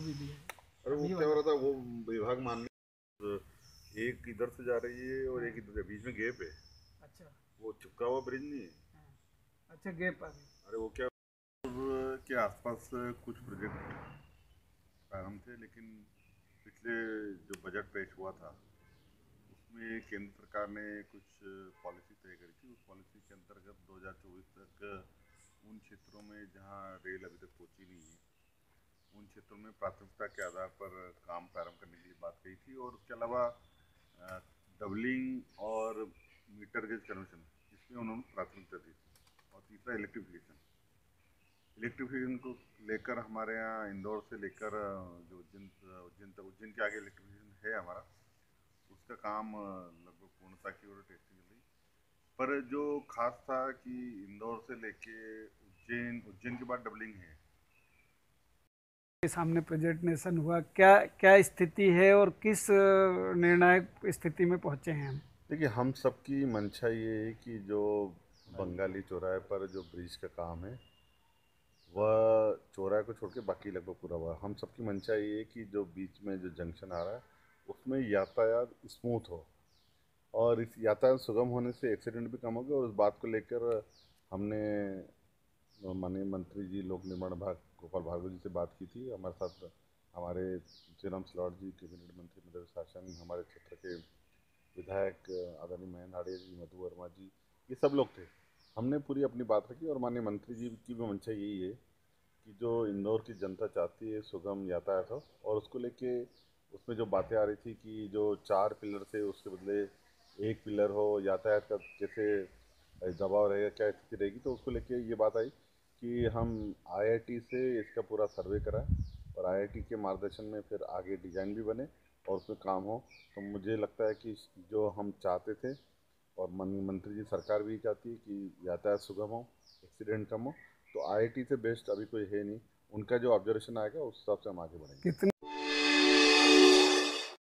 अरे वो क्या हो रहा था वो विभाग मान एक इधर से जा रही है और एक इधर से बीच में गैप है। अच्छा। वो चिपका हुआ ब्रिज नहीं है? हाँ। अच्छा गैप अरे वो क्या के आसपास कुछ प्रोजेक्ट प्रारंभ थे लेकिन पिछले जो बजट पेश हुआ था उसमें केंद्र सरकार ने कुछ पॉलिसी तय करी थी। उस पॉलिसी के अंतर्गत 2024 तक उन क्षेत्रों में जहाँ रेल अभी तक पहुँची नहीं है में प्राथमिकता के आधार पर काम प्रारंभ करने की बात कही थी और उसके अलावा डबलिंग और मीटर गेज कन्वर्शन, इसमें उन्होंने प्राथमिकता दी थी। और तीसरा, इलेक्ट्रिफिकेशन। इलेक्ट्रिफिकेशन को लेकर हमारे यहाँ इंदौर से लेकर जो उज्जैन उज्जैन तक, उज्जैन के आगे इलेक्ट्रिफिकेशन है हमारा, उसका काम लगभग पूर्णता की ओर रही पर जो खास था कि इंदौर से लेके उज्जैन उज्जैन के बाद डबलिंग है के सामने प्रेजेंटेशन हुआ। क्या क्या स्थिति है और किस निर्णायक स्थिति में पहुँचे हैं हम? देखिए, हम सबकी मंशा ये है कि जो बंगाली चौराहे पर जो ब्रिज का काम है, वह चौराहे को छोड़ के बाकी लगभग पूरा हुआ। हम सबकी मंशा ये है कि जो बीच में जो जंक्शन आ रहा है, उसमें यातायात स्मूथ हो और इस यातायात सुगम होने से एक्सीडेंट भी कम होगा और उस बात को लेकर हमने माननीय मंत्री जी, लोक निर्माण विभाग गोपाल भार्गव जी से बात की थी। हमारे साथ हमारे श्रीराम सिलौट जी, कैबिनेट मंत्री मध्य शासन हमारे क्षेत्र के विधायक आदरणीय महेंद्र आड़िया जी, मधु वर्मा जी, ये सब लोग थे। हमने पूरी अपनी बात रखी और माननीय मंत्री जी की भी मंशा यही है कि जो इंदौर की जनता चाहती है, सुगम यातायात हो और उसको लेके उसमें जो बातें आ रही थी कि जो चार पिलर थे, उसके बदले एक पिलर हो, यातायात का जैसे दबाव रहेगा, क्या स्थिति रहेगी तो उसको लेके ये बात आई। कि हम आईआईटी से इसका पूरा सर्वे कराएँ और आईआईटी के मार्गदर्शन में फिर आगे डिज़ाइन भी बने और उसमें काम हो। तो मुझे लगता है कि जो हम चाहते थे और मंत्री जी, सरकार भी चाहती है कि यातायात सुगम हो, एक्सीडेंट कम हो तो आईआईटी से बेस्ट अभी कोई है नहीं। उनका जो ऑब्जर्वेशन आएगा, उस हिसाब से हम आगे बढ़ेंगे। कितने